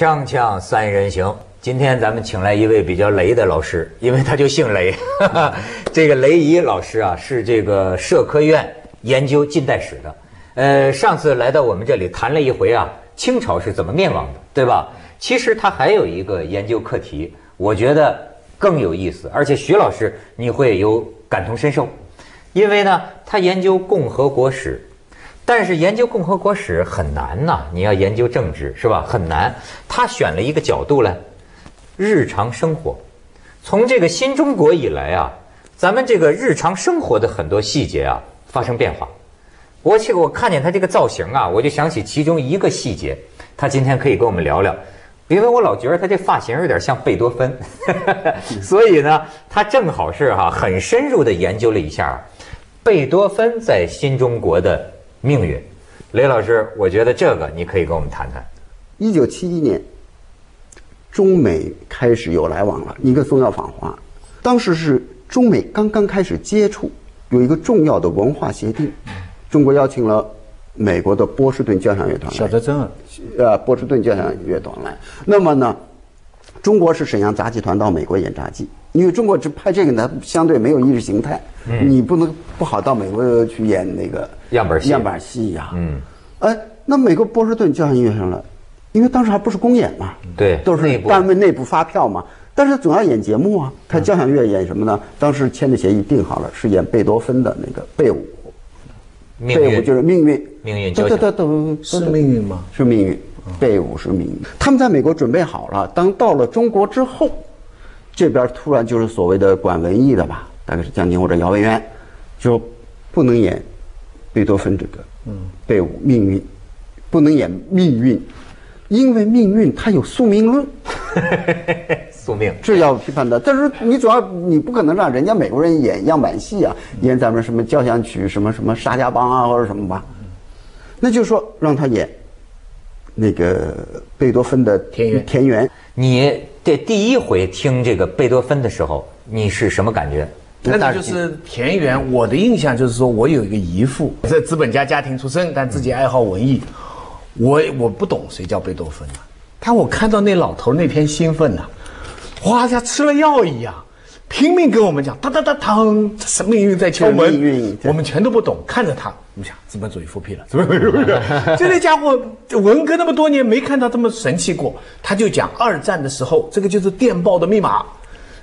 锵锵三人行，今天咱们请来一位比较雷的老师，因为他就姓雷。这个雷怡老师啊，是这个社科院研究近代史的。呃，上次来到我们这里谈了一回啊，清朝是怎么灭亡的，对吧？其实他还有一个研究课题，我觉得更有意思，而且徐老师你会有感同身受，因为呢，他研究共和国史。但是研究共和国史很难呐，你要研究政治是吧？很难。他选了一个角度来，日常生活。从这个新中国以来啊，咱们这个日常生活的很多细节啊发生变化。我去，我看见他这个造型啊，我就想起其中一个细节。他今天可以跟我们聊聊，因为我老觉得他这发型有点像贝多芬，所以呢，他正好是哈很深入的研究了一下贝多芬在新中国的。命运，雷老师，我觉得这个你可以跟我们谈谈。一九七一年，中美开始有来往了，一个重要访华，当时是中美刚刚开始接触，有一个重要的文化协定，中国邀请了美国的波士顿交响乐团，小泽征尔，呃，波士顿交响乐团来。那么呢，中国是沈阳杂技团到美国演杂技。因为中国只拍这个呢，相对没有意识形态，你不能不好到美国去演那个样板戏样板戏呀。嗯，哎，那美国波士顿交响乐上了，因为当时还不是公演嘛，对，都是单位内部发票嘛。但是总要演节目啊，他交响乐演什么呢？当时签的协议定好了，是演贝多芬的那个贝舞，贝舞就是命运，命运交响是命运吗？是命运，贝舞是命运。他们在美国准备好了，当到了中国之后。这边突然就是所谓的管文艺的吧，大概是江津或者姚文元，就不能演贝多芬这个嗯。贝舞命运，不能演命运，因为命运它有宿命论，宿命。这要批判的。但是你主要你不可能让人家美国人演样板戏啊，演咱们什么交响曲什么什么沙家浜啊或者什么吧，那就说让他演那个贝多芬的田园。田园，你。这第一回听这个贝多芬的时候，你是什么感觉？那就是田园。我的印象就是说，我有一个姨父，在资本家家庭出生，但自己爱好文艺。我我不懂谁叫贝多芬啊，但我看到那老头那天兴奋呐，哇，像吃了药一样。拼命跟我们讲，哒哒哒当，什么命运在敲门，我们全都不懂，看着他，我想资本主义复辟了，资本主义复辟了。就那家伙文革那么多年，没看到这么神气过。他就讲二战的时候，这个就是电报的密码，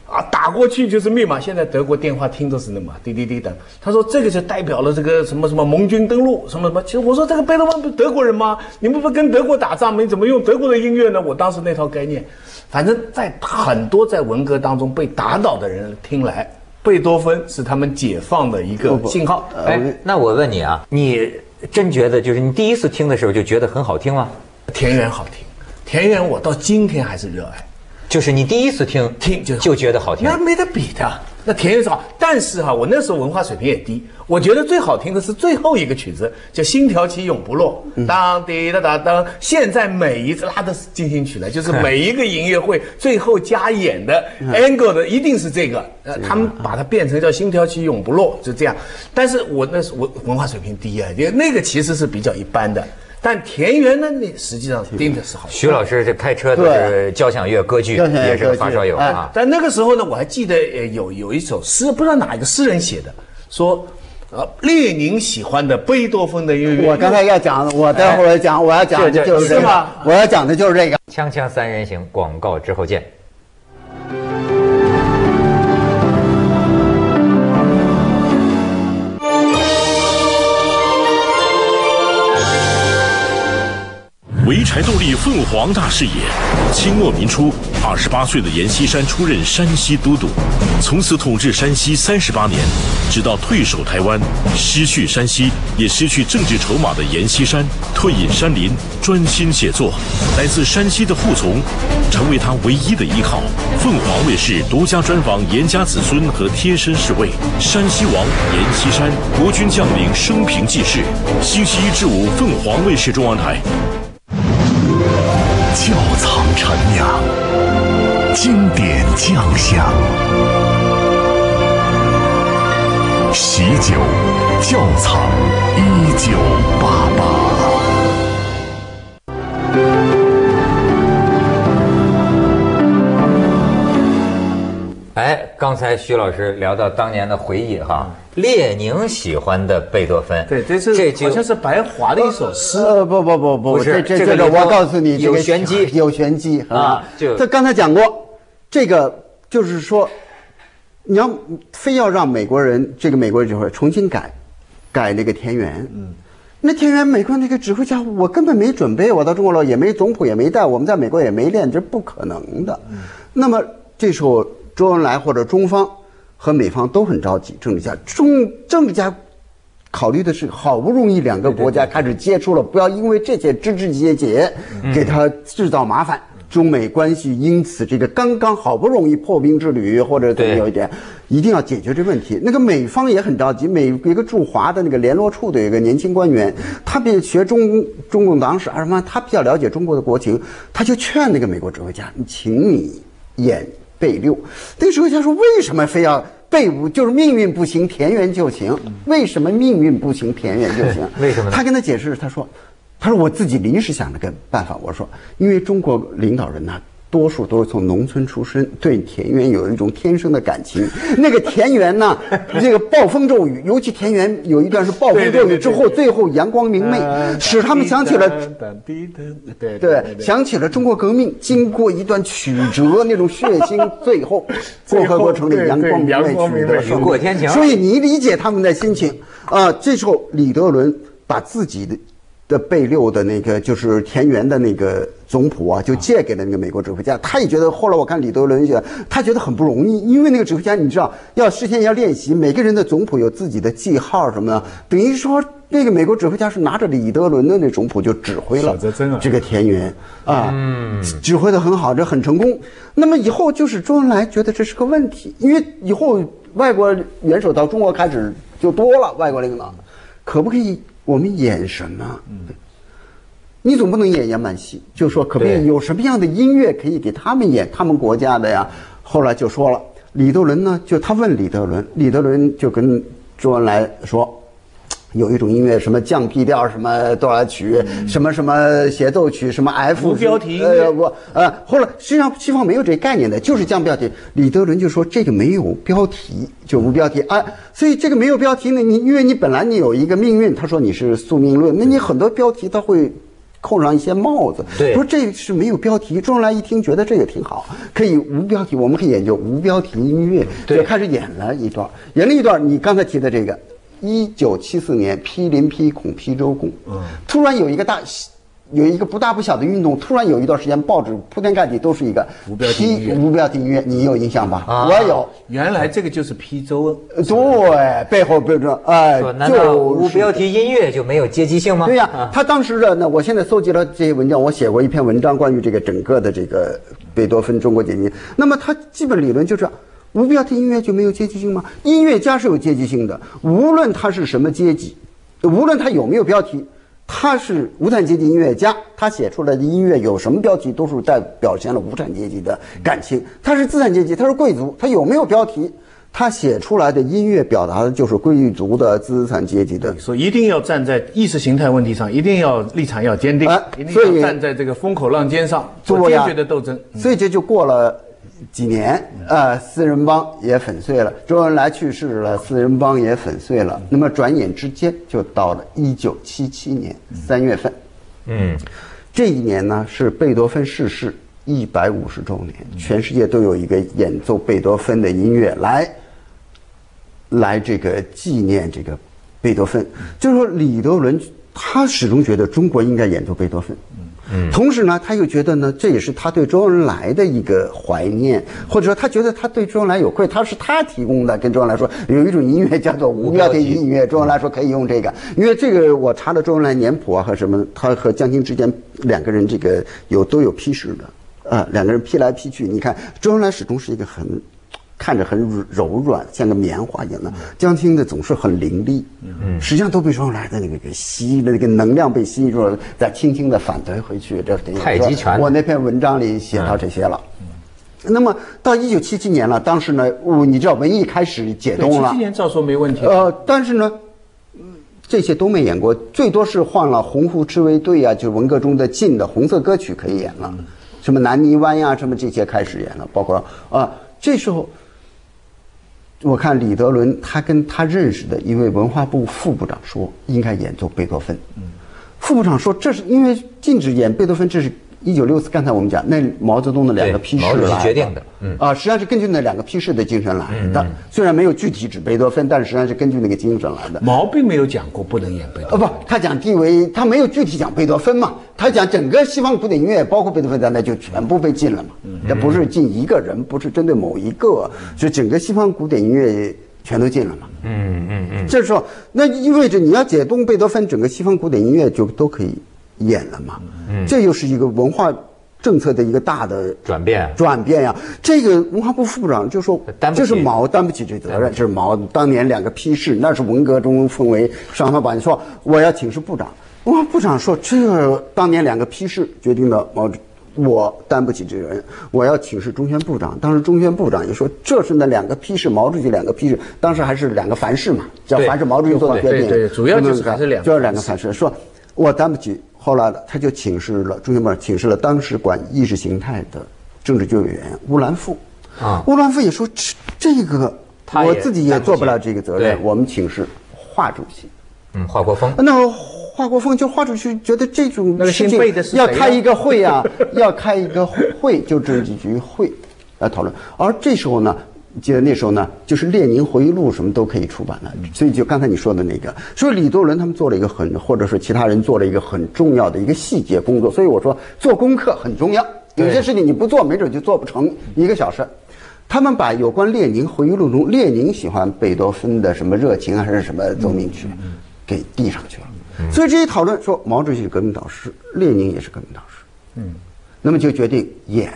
啊，打过去就是密码。现在德国电话听着是那么滴滴滴的。他说这个就代表了这个什么什么盟军登陆什么什么。其实我说这个贝多芬不是德国人吗？你们不跟德国打仗吗，你怎么用德国的音乐呢？我当时那套概念。反正，在很多在文革当中被打倒的人听来，贝多芬是他们解放的一个信号。哎，那我问你啊，你真觉得就是你第一次听的时候就觉得很好听吗？田园好听，田园我到今天还是热爱。就是你第一次听听就就觉得好听，那没得比的。那田园是好，但是哈，我那时候文化水平也低。我觉得最好听的是最后一个曲子，叫《心条旗永不落》，当滴答答当。现在每一次拉的进行曲呢，就是每一个音乐会最后加演的 angle 的一定是这个。呃，他们把它变成叫《心条旗永不落》，就这样。但是我那时我文化水平低啊，因为那个其实是比较一般的。但田园呢，那实际上盯的是好。徐老师这开车都是交响乐歌剧，也是发烧友啊。但那个时候呢，我还记得有有一首诗，不知道哪一个诗人写的，说，呃，列宁喜欢的贝多芬的音乐。我刚才要讲，我待会儿讲，我要讲的就是这个。我要讲的就是这个。锵锵三人行，广告之后见。潍柴动力凤凰大视野，清末民初，二十八岁的阎锡山出任山西都督，从此统治山西三十八年，直到退守台湾，失去山西，也失去政治筹码的阎锡山退隐山林，专心写作。来自山西的扈从，成为他唯一的依靠。凤凰卫视独家专访阎家子孙和贴身侍卫，山西王阎锡山，国军将领生平记事。星期一至五，凤凰卫视中央台。窖藏陈酿，经典酱香，习酒窖藏一九八八。哎。刚才徐老师聊到当年的回忆哈，列宁喜欢的贝多芬，对，这是这好像是白华的一首诗。呃，不不不不，不是这这个这个我告诉你，有这个玄机有玄机啊就他刚才讲过，这个就是说，你要非要让美国人这个美国人就会重新改，改那个田园，嗯。那田园美国那个指挥家，我根本没准备，我到中国来也没总谱也没带，我们在美国也没练，这不可能的。那么这时候周恩来或者中方和美方都很着急，政治家中政治家考虑的是，好不容易两个国家开始接触了，不要因为这些枝枝节节给他制造麻烦。中美关系因此这个刚刚好不容易破冰之旅，或者怎么对有一点，一定要解决这问题。那个美方也很着急，美有一个驻华的那个联络处的一个年轻官员，他比学中中共党史啊什么，他比较了解中国的国情，他就劝那个美国指挥家，请你演贝六。那个指挥家说，为什么非要？背五就是命运不行，田园就行。为什么命运不行，田园就行？为什么他跟他解释，他说，他说我自己临时想了个办法。我说，因为中国领导人呐、多数都是从农村出身，对田园有一种天生的感情。那个田园呢，这个暴风骤雨，尤其田园有一段是暴风骤雨之后，最后阳光明媚，使他们想起了对对，想起了中国革命，经过一段曲折，那种血腥，最后共和国成立，阳光明媚，取得胜利雨过天晴所以你理解他们的心情啊。这时候李德伦把自己的的贝六的那个就是田园的那个总谱啊，就借给了那个美国指挥家。他也觉得，后来我看李德伦写，他觉得很不容易，因为那个指挥家你知道，要事先要练习，每个人的总谱有自己的记号什么的，等于说。那个美国指挥家是拿着李德伦的那总谱就指挥了这个田园啊，指挥的很好，这很成功。那么以后就是周恩来觉得这是个问题，因为以后外国元首到中国开始就多了，外国领导，可不可以我们演什么？你总不能演样板戏，就说可不可以有什么样的音乐可以给他们演，他们国家的呀？后来就说了，李德伦呢，就他问李德伦，李德伦就跟周恩来说。有一种音乐，什么降 B 调，什么多少曲，什么什么协奏曲，什么 F 无标题呃，我呃，后来实际上西方没有这个概念的，就是降标题。李德伦就说这个没有标题，就无标题啊，所以这个没有标题呢，你因为你本来你有一个命运，他说你是宿命论，那你很多标题他会。扣上一些帽子，对说这是没有标题。周恩来一听，觉得这个挺好，可以无标题，我们可以研究无标题音乐，对就开始演了一段，演了一段。你刚才提的这个，一九七四年，批林批孔批周公，嗯，突然有一个大。有一个不大不小的运动，突然有一段时间，报纸铺天盖地都是一个无标题音乐批无标题音乐，你有印象吧？啊我有。原来这个就是批周呃对，背后背着，哎就无标题音乐就没有阶级性吗？对呀、啊他当时的那，我现在搜集了这些文章，我写过一篇文章关于这个整个的这个贝多芬中国阶级。那么他基本理论就是，无标题音乐就没有阶级性吗？音乐家是有阶级性的，无论他是什么阶级，无论他有没有标题，他是无产阶级音乐家，他写出来的音乐有什么标题，都是代表现了无产阶级的感情。他是资产阶级，他是贵族，他有没有标题？他写出来的音乐表达的就是贵族的资产阶级的所以一定要站在意识形态问题上，一定要立场要坚定哎，一定要站在这个风口浪尖上做坚决的斗争。所以这就过了几年，呃，四人帮也粉碎了，周恩来去世了，四人帮也粉碎了。那么转眼之间就到了一九七七年三月份，嗯，这一年呢是贝多芬逝世一百五十周年，全世界都有一个演奏贝多芬的音乐来来这个纪念这个贝多芬。就是说，李德伦他始终觉得中国应该演奏贝多芬。嗯，同时呢，他又觉得呢，这也是他对周恩来的一个怀念，或者说他觉得他对周恩来有愧，他是他提供的。跟周恩来说，有一种音乐叫做无标题音乐，周恩来说可以用这个，因为这个我查了周恩来年谱啊和什么，他和江青之间两个人这个有都有批示的，啊，两个人批来批去，你看周恩来始终是一个很。看着很柔柔软，像个棉花一样的。江青的总是很凌厉，嗯，实际上都被周恩来的那个给吸的那个能量被吸住了，再轻轻的反推回去。这太极拳我那篇文章里写到这些了。那么到一九七七年了，当时呢，我你知道文艺开始解冻了七，年照说没问题。呃，但是呢，嗯这些都没演过，最多是换了《洪湖赤卫队》啊，就是文革中的禁的红色歌曲可以演了，什么南泥湾呀、什么这些开始演了，包括啊，这时候我看李德伦他跟他认识的一位文化部副部长说，应该演奏贝多芬。副部长说，这是因为禁止演贝多芬，这是一九六四。刚才我们讲那毛泽东的两个批示来决定的嗯啊，实际上是根据那两个批示的精神来的。虽然没有具体指贝多芬，但是实际上是根据那个精神来的。毛并没有讲过不能演贝多呃，芬。不，他讲地位，他没有具体讲贝多芬嘛，他讲整个西方古典音乐，包括贝多芬在内，就全部被禁了嘛。这不是禁一个人，不是针对某一个，是整个西方古典音乐全都禁了嘛。嗯嗯嗯，这时候，那意味着你要解冻贝多芬，整个西方古典音乐就都可以演了嘛。这又是一个文化政策的一个大的转变转变呀。这个文化部副部长就说这是毛担不起这责任，这是毛当年两个批示，那是文革中分为上方版，说我要请示部长，文化部长说这当年两个批示决定了毛。我担不起这个人，我要请示中宣部长。当时中宣部长也说，这是那两个批示，毛主席两个批示，当时还是两个凡是嘛，叫凡是毛主席做的决定。对对主要就是还是两个就是两个凡是，说我担不起。后来呢，他就请示了中宣部长，请示了当时管意识形态的政治局委员乌兰富。啊乌兰富也说这这个他我自己也做不了这个责任，我们请示华主席。嗯，华国锋。那华国锋就华主席觉得这种事情要开一个会啊，要开一个会，就政治局会来讨论。而这时候呢，记得那时候呢，就是列宁回忆录什么都可以出版了，所以就刚才你说的那个，所以李多伦他们做了一个很，或者是其他人做了一个很重要的一个细节工作。所以我说做功课很重要，有些事情你不做，没准就做不成一个小事。他们把有关列宁回忆录中列宁喜欢贝多芬的什么热情啊，还是什么奏鸣曲，给递上去了。所以这一讨论说毛主席是革命导师，列宁也是革命导师，嗯，那么就决定演，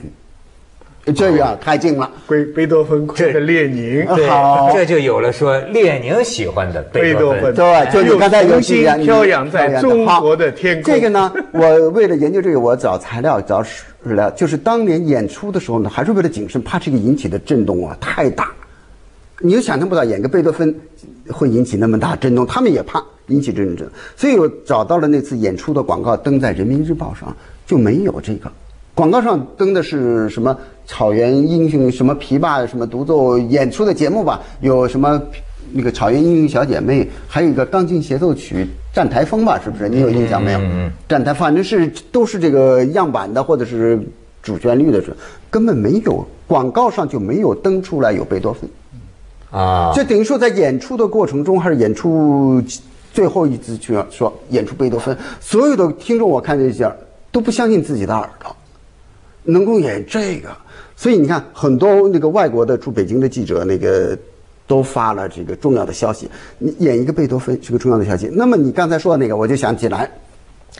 这样太近了。归贝多芬归的列宁，好，这就有了说列宁喜欢的贝多芬。对，就你刚才有重新几样飘扬在中国的天空。这个呢，我为了研究这个，我找材料找史料，就是当年演出的时候呢，还是为了谨慎，怕这个引起的震动啊太大。你就想象不到演个贝多芬会引起那么大震动，他们也怕引起这种震动，所以我找到了那次演出的广告，登在人民日报上就没有这个。广告上登的是什么草原英雄什么琵琶什么独奏演出的节目吧？有什么那个草原英雄小姐妹，还有一个钢琴协奏曲《站台风》吧？是不是？你有印象没有？站台反正是都是这个样板的，或者是主旋律的，是根本没有广告上就没有登出来有贝多芬。啊，就等于说在演出的过程中，还是演出最后一次去说演出贝多芬，所有的听众我看这些都不相信自己的耳朵，能够演这个，所以你看很多那个外国的驻北京的记者那个。都发了这个重要的消息，你演一个贝多芬是个重要的消息。那么你刚才说的那个，我就想起来，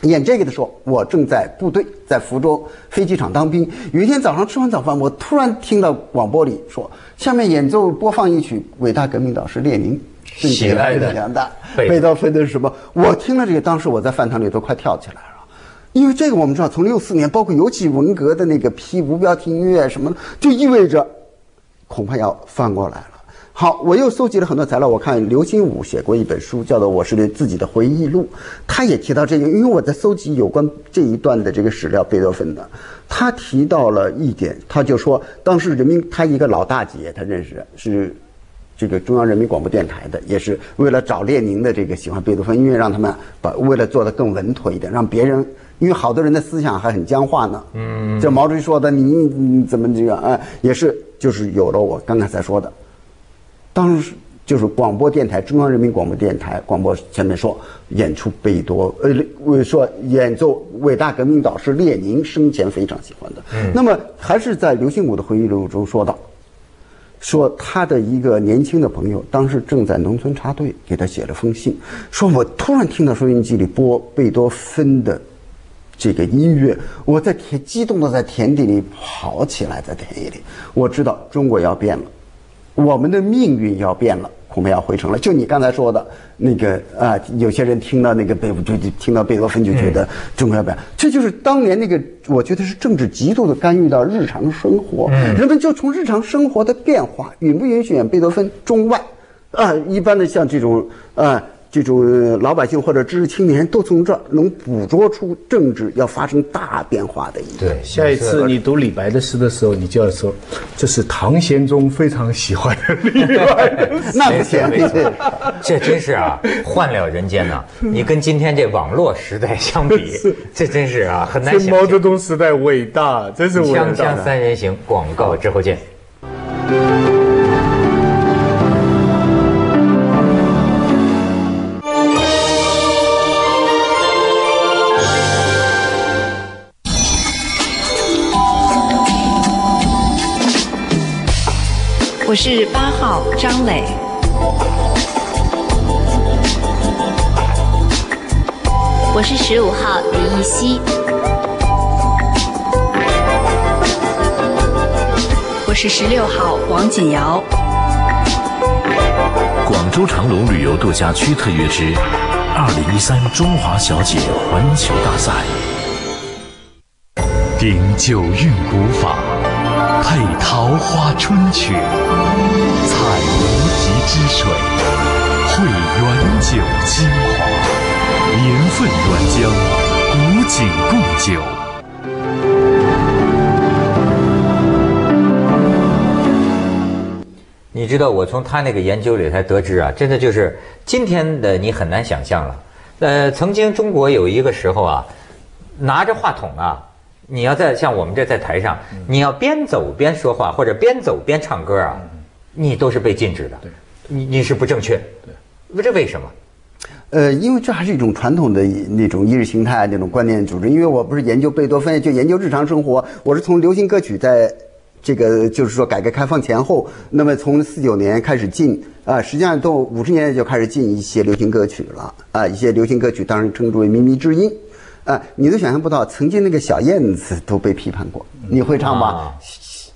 演这个的时候，我正在部队，在福州飞机场当兵。有一天早上吃完早饭，我突然听到广播里说，下面演奏播放一曲伟大革命导师列宁喜爱的两大贝贝多芬的是什么？我听了这个，当时我在饭堂里都快跳起来了。因为这个我们知道，从六四年，包括尤其文革的那个批无标题音乐什么的，就意味着恐怕要翻过来了。好，我又搜集了很多材料。我看刘心武写过一本书，叫做《我是对自己的回忆录》，他也提到这个。因为我在搜集有关这一段的这个史料，贝多芬的，他提到了一点，他就说，当时人民他一个老大姐，他认识是这个中央人民广播电台的，也是为了找列宁的这个喜欢贝多芬音乐，让他们把为了做得更稳妥一点，让别人。因为好多人的思想还很僵化呢，嗯，这毛主席说的，你你怎么这个啊，也是就是有了我刚刚才说的，当时就是广播电台，中央人民广播电台广播前面说演出贝多，呃，我说演奏伟大革命导师列宁生前非常喜欢的。嗯，那么还是在刘信武的回忆录中说到，说他的一个年轻的朋友当时正在农村插队，给他写了封信，说我突然听到收音机里播贝多芬的。这个音乐，我在田激动的在田地里跑起来，在田野里，我知道中国要变了，我们的命运要变了，恐怕要回城了。就你刚才说的那个啊，有些人听到那个贝就就听到贝多芬就觉得中国要变，这就是当年那个，我觉得是政治极度的干预到日常生活，人们就从日常生活的变化，允不允许演贝多芬中外，啊，一般的像这种啊。这种老百姓或者知识青年都从这儿能捕捉出政治要发生大变化的一面。对，下一次你读李白的诗的时候，你就要说，这是唐玄宗非常喜欢的李白。那不行，没错没错这真是啊，换了人间呐！你跟今天这网络时代相比，这真是啊，很难这毛泽。东时代伟大，真是伟锵锵大的。三人行，广告之后见。我是八号张磊。我是十五号李艺熙，我是十六号王锦瑶。广州长隆旅游度假区特约之二零一三中华小姐环球大赛。顶九韵古法，配桃花春曲，采无极之水，汇原酒精华，年份原浆，古井贡酒。你知道，我从他那个研究里才得知啊，真的就是今天的你很难想象了。呃，曾经中国有一个时候啊，拿着话筒啊，你要在像我们这在台上，你要边走边说话，或者边走边唱歌啊，你都是被禁止的。你你是不正确。对，这为什么？呃，因为这还是一种传统的那种意识形态那种观念组织。因为我不是研究贝多芬，就研究日常生活，我是从流行歌曲在。这个就是说，改革开放前后，那么从四九年开始进啊，实际上都五十年代就开始进一些流行歌曲了啊，一些流行歌曲当然称之为靡靡之音，啊，你都想象不到，曾经那个小燕子都被批判过，你会唱吗？啊。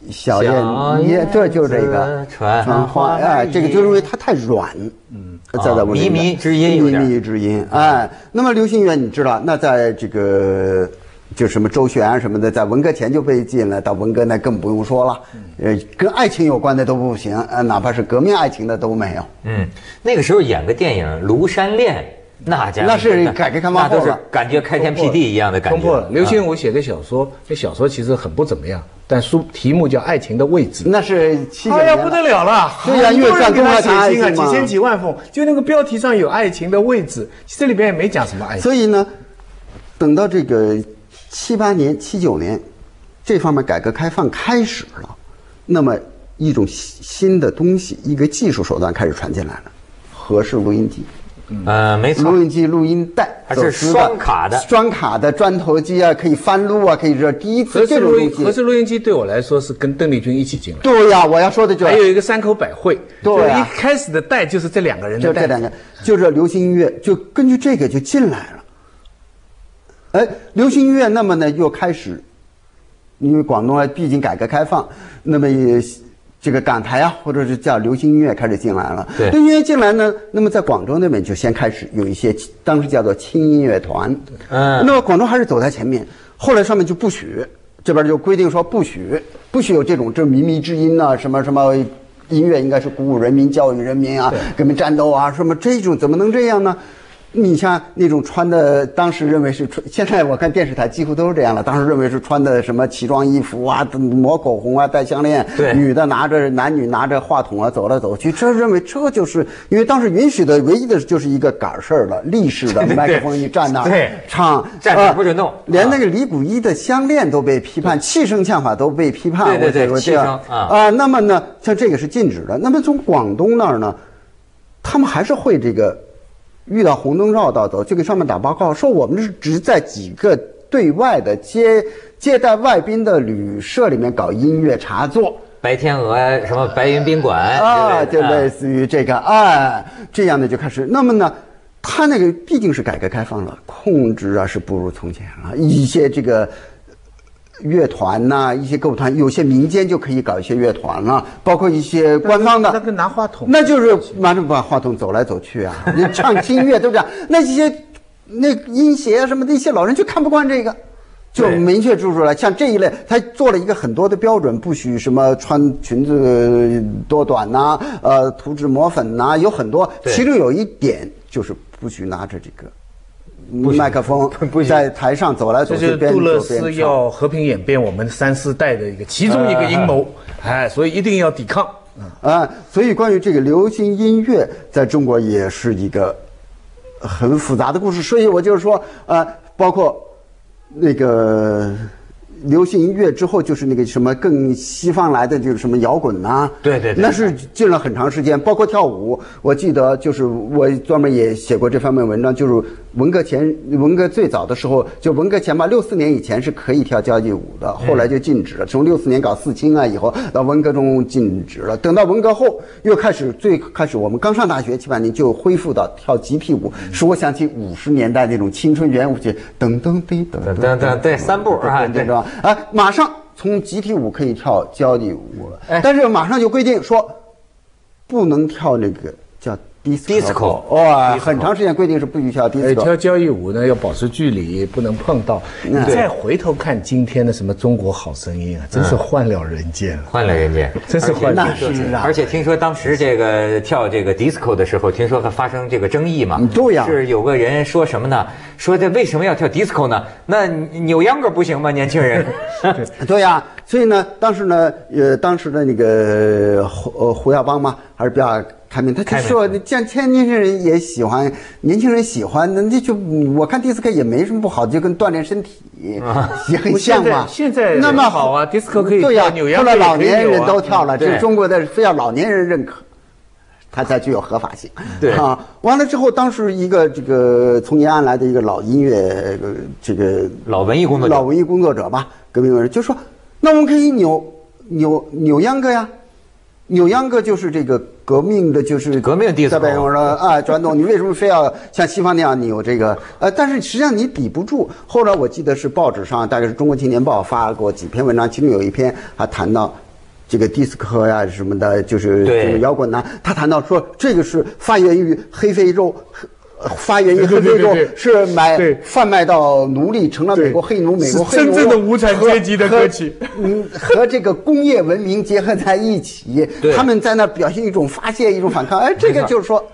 小燕小也燕对，就是这个传花哎，这个就是因为它太软，嗯，在在我靡靡之音靡靡之音，哎，那么流行乐你知道，那在这个就什么周璇啊什么的，在文革前就被禁了，到文革那更不用说了，呃，跟爱情有关的都不行，呃，哪怕是革命爱情的都没有。嗯，那个时候演个电影《庐山恋》，那家伙那是改革开放那都是后了感觉开天辟地一样的感觉。冲破了。刘啊心武写的小说，那小说其实很不怎么样，但书题目叫《爱情的位置》。那是七九哎呀，年不得了了！对呀很多越战人给他中华谈写信啊，几千几万封，就那个标题上有爱情的位置，这里边也没讲什么爱情。所以呢，等到这个七八年、七九年，这方面改革开放开始了，那么一种新新的东西，一个技术手段开始传进来了，合适录音机。呃，没错。录，音机、录音带，还是双卡的。双卡的砖头机啊，可以翻录啊，可以这第一次合这适录音，种东西。合适录音机对我来说是跟邓丽君一起进来，对呀，我要说的就是。还有一个山口百惠，对啊就一开始的带就是这两个人的带，就这两个，就是流行音乐，就根据这个就进来了。哎，流行音乐，那么呢又开始，因为广东啊，毕竟改革开放，那么也这个港台啊，或者是叫流行音乐开始进来了。对流行音乐进来呢，那么在广州那边就先开始有一些，当时叫做轻音乐团。嗯那么广州还是走在前面，后来上面就不许，这边就规定说不许，不许有这种这靡靡之音呐、什么什么。音乐应该是鼓舞人民、教育人民啊，革命战斗啊，什么这种怎么能这样呢？你像那种穿的，当时认为是穿，现在我看电视台几乎都是这样了。当时认为是穿的什么奇装异服啊，抹口红啊，戴项链，对女的拿着男女拿着话筒啊走来走去，这认为这就是因为当时允许的唯一的就是一个杆儿事儿了，立式的 麦克风一站那儿对唱，站不准动连啊那个李谷一的项链都被批判，气声唱法都被批判。对对对气声啊啊，那么呢，像这个是禁止的。那么从广东那儿呢，他们还是会这个遇到红灯绕道走，就给上面打报告，说我们是只在几个对外的接接待外宾的旅社里面搞音乐茶座。白天鹅什么白云宾馆啊，就类似于这个，啊，这样的就开始。那么呢，他那个毕竟是改革开放了，控制啊是不如从前了，一些这个。乐团呐、一些歌舞团，有些民间就可以搞一些乐团了，包括一些官方的。那个拿话筒那就是拿着把话筒走来走去啊，你唱轻乐对不对。那些那音协啊什么的一些老人就看不惯这个，就明确注出来，像这一类，他做了一个很多的标准，不许什么穿裙子多短呐、呃，涂脂抹粉呐、有很多。其中有一点就是不许拿着这个麦克风不在台上走来走去，这就是边杜勒斯。要和平演变我们三四代的一个其中一个阴谋，哎，所以一定要抵抗。啊，所以关于这个流行音乐，在中国也是一个很复杂的故事。所以我就是说，啊，包括那个流行音乐之后，就是那个什么更西方来的，就是什么摇滚呐、对对对那是进了很长时间。包括跳舞，我记得就是我专门也写过这方面文章，就是文革前，文革最早的时候，就文革前吧，六四年以前是可以跳交际舞的，后来就禁止了。从六四年搞四清啊以后，到文革中禁止了。等到文革后，又开始最开始我们刚上大学七八年就恢复到跳集体舞，使我想起五十年代那种青春圆舞曲，噔噔滴噔噔噔对三步啊对对吧？啊，马上从集体舞可以跳交际舞了。哎，但是马上就规定说，不能跳那个叫 disco，Disco 哇，很长时间规定是不许跳呃，disco。跳交谊舞呢要保持距离，不能碰到。你再回头看今天的什么《中国好声音》啊，真是换了人间了。换了人间，真是换了那是啊而且听说当时这个跳这个 disco 的时候，听说还发生这个争议嘛？嗯对呀是有个人说什么呢？说这为什么要跳 disco 呢？那扭秧歌不行吗？年轻人？对呀、所以呢，当时呢，呃，当时的那个胡呃胡耀邦嘛，还是比较开明，他就说，像天津人也喜欢，年轻人喜欢，那那就我看迪斯科也没什么不好，就跟锻炼身体也很像嘛。现在那么好啊，disco 可以对呀、后来老年人都跳了，对这中国的非要老年人认可。它才具有合法性。对啊，完了之后，当时一个这个从延安来的一个老音乐呃这个老文艺工作者老文艺工作者吧，革命人就说，那我们可以扭扭扭秧歌呀，扭秧歌就是这个革命的，就是革命 disco 代表我说啊传统，你为什么非要像西方那样扭这个？呃，但是实际上你抵不住。后来我记得是报纸上，大概是中国青年报发过几篇文章，其中有一篇还谈到。这个迪斯科呀什么的，就是这个摇滚呐，他谈到说这个是发源于黑非洲，呃发源于黑非是买贩卖到奴隶，成了美国黑奴，美国黑奴是真正的无产阶级的和歌曲嗯，和这个工业文明结合在一起，他们在那表现一种发泄，一种反抗。哎，这个就是说。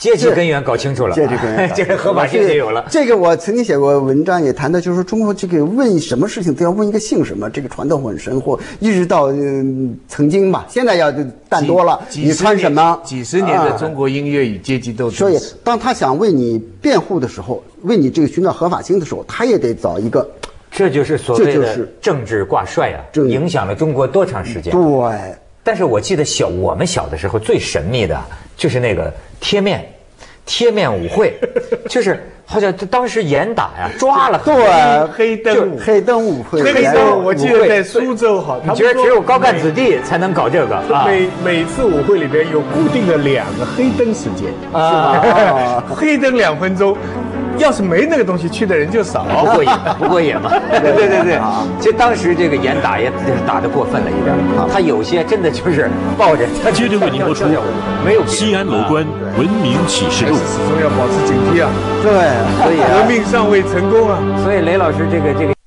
阶级根源搞清楚了，阶级根源这 个合法性也有了。这个我曾经写过文章，也谈到，就是说中国这个问什么事情都要问一个姓什么，这个传统很深厚，一直到嗯曾经吧，现在要淡多了，你穿什么？几十年的啊中国音乐与阶级斗争，所以，当他想为你辩护的时候，为你这个寻找合法性的时候，他也得找一个这就是所谓的政治挂帅啊，政影响了中国多长时间？对。但是我记得小我们小的时候最神秘的就是那个贴面，贴面舞会，就是好像当时严打呀，抓了很多对黑灯舞。黑灯舞会，黑灯，我记得在苏州好，你觉得只有高干子弟才能搞这个？啊？每每次舞会里边有固定的两个黑灯时间，啊。黑灯两分钟，要是没那个东西，去的人就少。不过瘾，不过瘾嘛。对对对对，其实当时这个严打也打得过分了一点，他有些真的就是抱着他接着为您播出没有西安楼观文明启示录。始终要保持警惕啊！对，所以啊 革命尚未成功啊！所以雷老师这个这个。